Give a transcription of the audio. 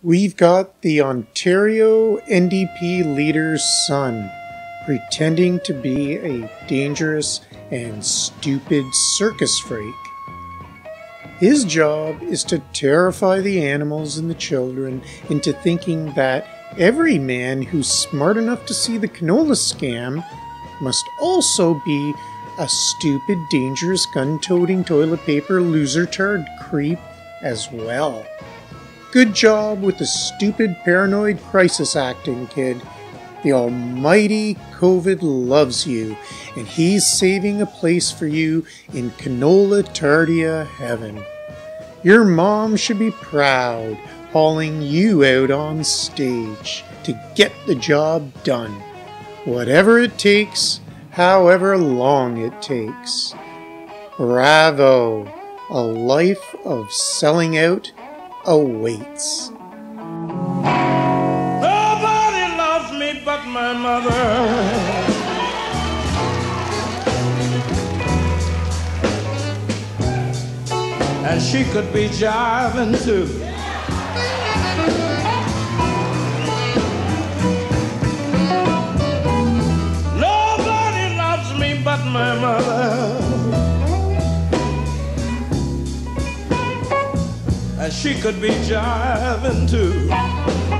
We've got the Ontario NDP leader's son pretending to be a dangerous and stupid circus freak. His job is to terrify the animals and the children into thinking that every man who's smart enough to see the canola scam must also be a stupid, dangerous, gun toting, toilet paper loser turd creep as well. Good job with the stupid paranoid crisis acting, kid. The almighty COVID loves you, and he's saving a place for you in canola tardia heaven. Your mom should be proud hauling you out on stage to get the job done. Whatever it takes, however long it takes. Bravo! A life of selling out awaits. Nobody loves me but my mother. And she could be jiving too. Nobody loves me but my mother. She could be jiving too.